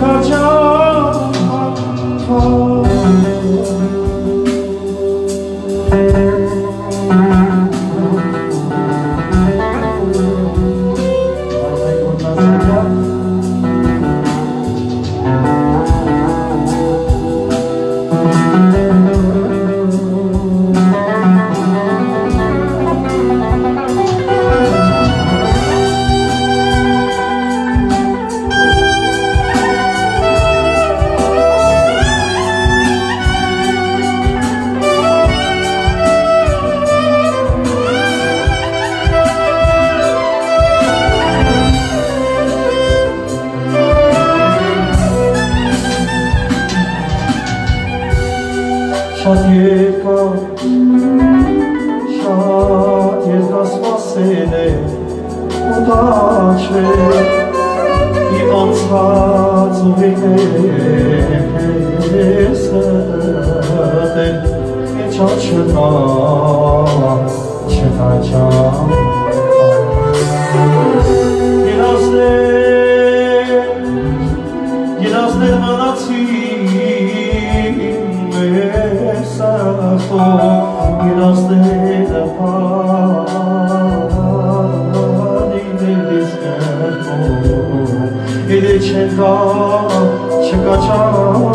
터져. człowieku, Siadnie do spasiny udaczy i on swadzu wychysty, wieczorczy noc, czytajcie. çıkacağım çıkacağım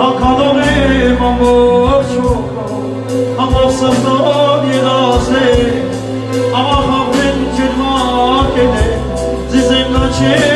Akadanım ama çok ama sırdan yedazı ama hafif çırmak edin zizim kaçır